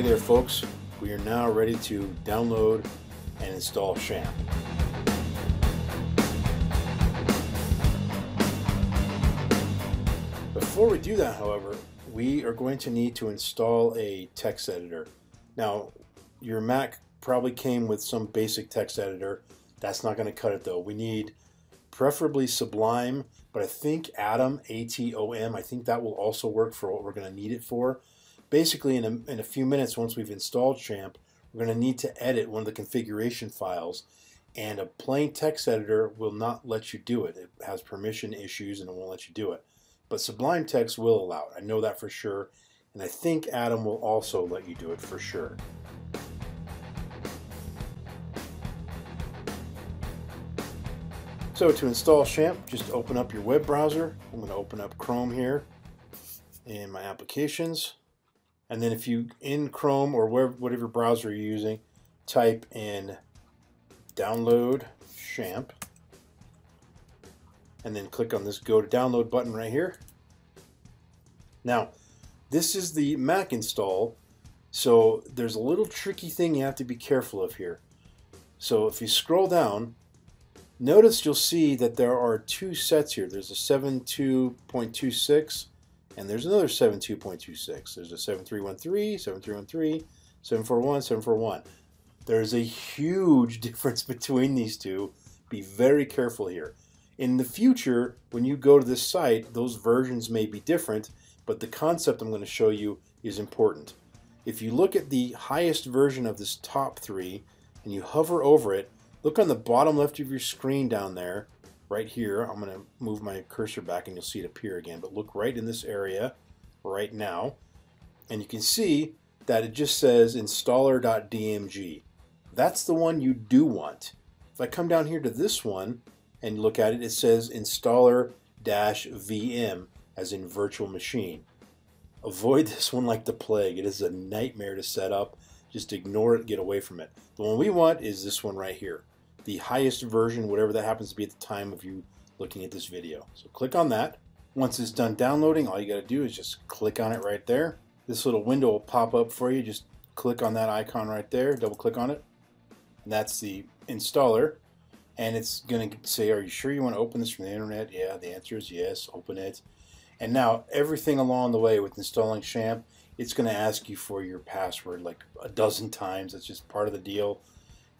Hey there folks, we are now ready to download and install XAMPP. Before we do that however, we are going to need to install a text editor. Now your Mac probably came with some basic text editor. That's not going to cut it though. We need preferably Sublime, but I think Atom, A-T-O-M, I think that will also work for what we're going to need it for. Basically, in a, in a few minutes, once we've installed XAMPP, we're going to need to edit one of the configuration files, and a plain text editor will not let you do it. It has permission issues and it won't let you do it. But Sublime Text will allow it. I know that for sure, and I think Atom will also let you do it for sure. So to install XAMPP, just open up your web browser. I'm going to open up Chrome here in my applications. And then if you, in Chrome or wherever, whatever browser you're using, type in download XAMPP. And then click on this go to download button right here. Now, this is the Mac install. So there's a little tricky thing you have to be careful of here. So if you scroll down, Notice you'll see that there are two sets here. There's a 72.26 and there's another 72.26. There's a 7313, 7313, 741, 741. There's a huge difference between these two. Be very careful here. In the future, when you go to this site, those versions may be different, but the concept I'm going to show you is important. If you look at the highest version of this top three and you hover over it, Look on the bottom left of your screen down there, right here. I'm going to move my cursor back and you'll see it appear again. But look right in this area right now. And you can see that it just says installer.dmg. That's the one you do want. If I come down here to this one and look at it, it says installer-vm as in virtual machine. Avoid this one like the plague. It is a nightmare to set up. Just ignore it, get away from it. The one we want is this one right here the highest version, whatever that happens to be at the time of you looking at this video. So click on that. Once it's done downloading, all you got to do is just click on it right there. This little window will pop up for you. Just click on that icon right there, double click on it. And that's the installer. And it's going to say, are you sure you want to open this from the internet? Yeah, the answer is yes, open it. And now everything along the way with installing XAMPP, it's going to ask you for your password like a dozen times. That's just part of the deal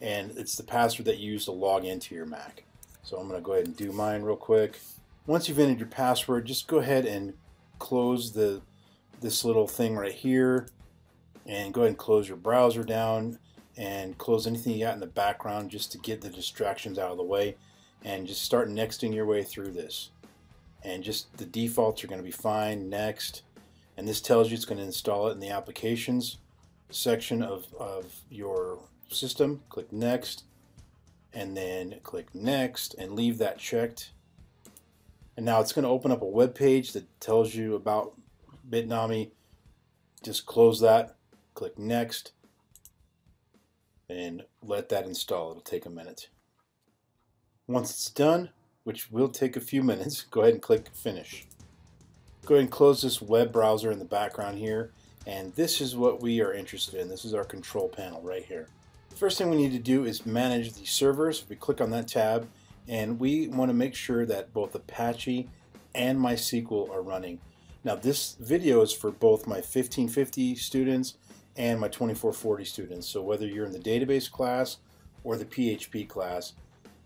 and it's the password that you use to log into your Mac. So I'm going to go ahead and do mine real quick. Once you've entered your password, just go ahead and close the this little thing right here and go ahead and close your browser down and close anything you got in the background just to get the distractions out of the way and just start nexting your way through this. And just the defaults are going to be fine, next. And this tells you it's going to install it in the applications section of, of your system, click next, and then click next and leave that checked. And now it's going to open up a web page that tells you about Bitnami. Just close that, click next, and let that install. It'll take a minute. Once it's done, which will take a few minutes, go ahead and click finish. Go ahead and close this web browser in the background here. And this is what we are interested in. This is our control panel right here. First thing we need to do is manage the servers. We click on that tab and we want to make sure that both Apache and MySQL are running. Now this video is for both my 1550 students and my 2440 students. So whether you're in the database class or the PHP class,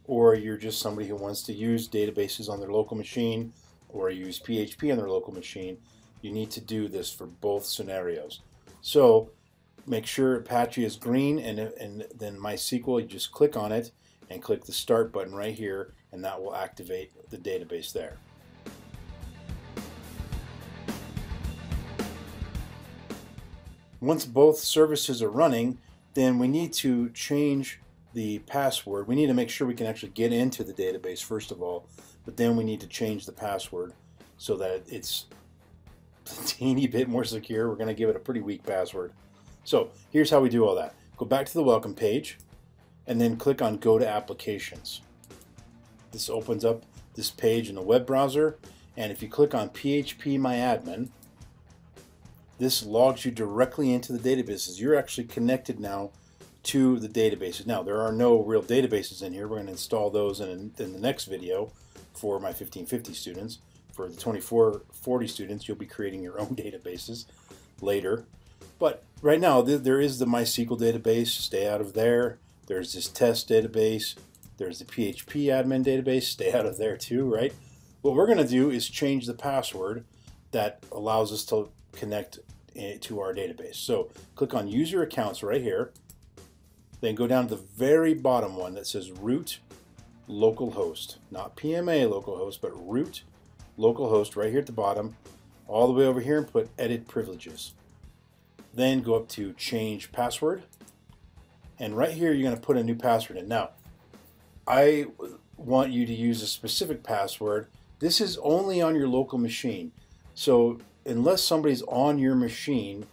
or you're just somebody who wants to use databases on their local machine or use PHP on their local machine, you need to do this for both scenarios. So make sure Apache is green and, and then MySQL, you just click on it and click the start button right here and that will activate the database there. Once both services are running, then we need to change the password. We need to make sure we can actually get into the database first of all, but then we need to change the password so that it's a teeny bit more secure. We're going to give it a pretty weak password. So here's how we do all that. Go back to the welcome page and then click on go to applications. This opens up this page in the web browser and if you click on PHP My Admin this logs you directly into the databases. You're actually connected now to the databases. Now, there are no real databases in here. We're going to install those in, in the next video for my 1550 students. For the 2440 students, you'll be creating your own databases later. But right now, there is the MySQL database. Stay out of there. There's this test database. There's the PHP admin database. Stay out of there too, right? What we're going to do is change the password that allows us to connect eh, to our database. So click on user accounts right here. Then go down to the very bottom one that says root localhost. Not PMA localhost, but root localhost right here at the bottom. All the way over here and put edit privileges. Then go up to change password. And right here, you're going to put a new password in. Now, I want you to use a specific password. This is only on your local machine. So unless somebody's on your machine,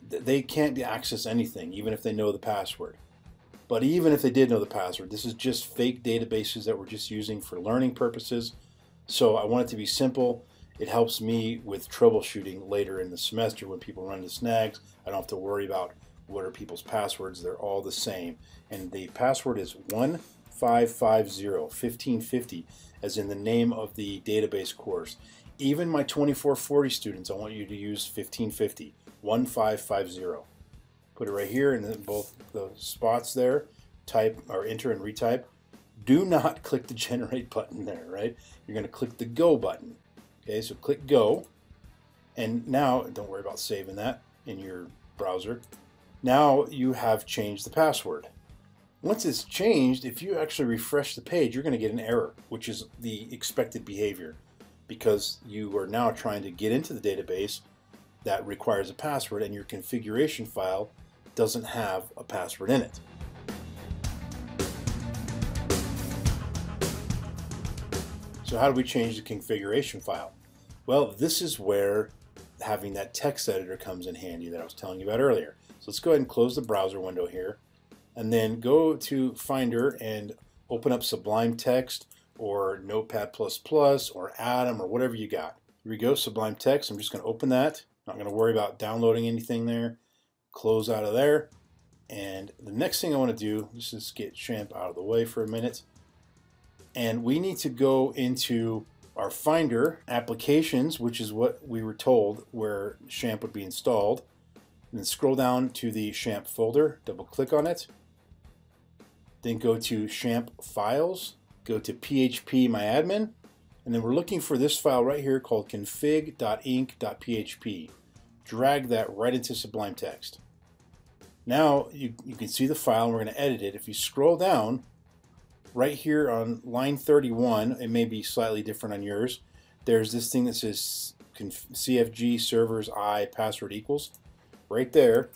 they can't access anything, even if they know the password. But even if they did know the password, this is just fake databases that we're just using for learning purposes. So I want it to be simple. It helps me with troubleshooting later in the semester when people run into snags. I don't have to worry about what are people's passwords. They're all the same. And the password is 1550, 1550, as in the name of the database course. Even my 2440 students, I want you to use 1550, 1550. Put it right here in both the spots there. Type or enter and retype. Do not click the generate button there, right? You're going to click the go button. Okay, so click go. And now, don't worry about saving that in your browser. Now you have changed the password. Once it's changed, if you actually refresh the page, you're going to get an error, which is the expected behavior because you are now trying to get into the database that requires a password and your configuration file doesn't have a password in it. So how do we change the configuration file? Well, this is where having that text editor comes in handy that I was telling you about earlier. So let's go ahead and close the browser window here and then go to Finder and open up Sublime Text or Notepad++ or Atom or whatever you got. Here we go, Sublime Text. I'm just going to open that. Not going to worry about downloading anything there. Close out of there. And the next thing I want to do, let's just get XAMPP out of the way for a minute and we need to go into our Finder applications, which is what we were told where XAMPP would be installed. And then scroll down to the XAMPP folder, double click on it. Then go to XAMPP Files, go to PHP MyAdmin, and then we're looking for this file right here called config.inc.php. Drag that right into Sublime Text. Now you, you can see the file, and we're going to edit it. If you scroll down, right here on line 31, it may be slightly different on yours, there's this thing that says CFG servers I password equals. Right there,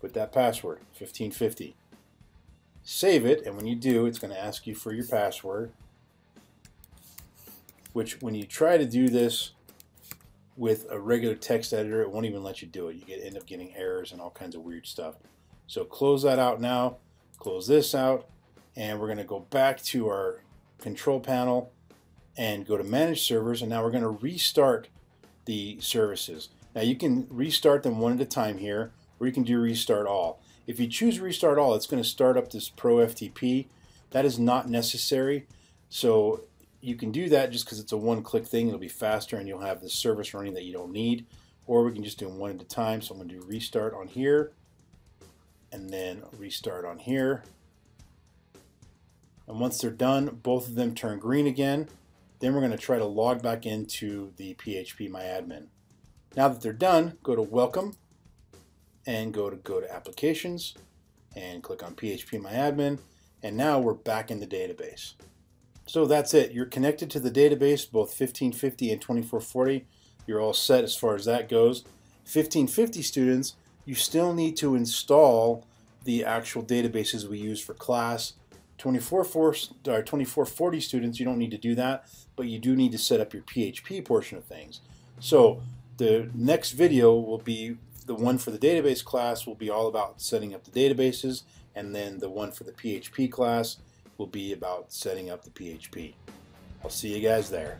put that password, 1550. Save it, and when you do, it's going to ask you for your password, which when you try to do this with a regular text editor, it won't even let you do it. You get end up getting errors and all kinds of weird stuff. So close that out now, close this out, and we're going to go back to our control panel and go to manage servers and now we're going to restart the services. Now you can restart them one at a time here or you can do restart all. If you choose restart all it's going to start up this pro FTP. That is not necessary so you can do that just because it's a one click thing it'll be faster and you'll have the service running that you don't need or we can just do them one at a time so I'm going to do restart on here and then restart on here and once they're done, both of them turn green again. Then we're going to try to log back into the PHP MyAdmin. Now that they're done, go to Welcome and go to Go to Applications and click on PHP MyAdmin. And now we're back in the database. So that's it. You're connected to the database, both 1550 and 2440. You're all set as far as that goes. 1550 students, you still need to install the actual databases we use for class 24 or 2440 students, you don't need to do that, but you do need to set up your PHP portion of things. So the next video will be the one for the database class will be all about setting up the databases, and then the one for the PHP class will be about setting up the PHP. I'll see you guys there.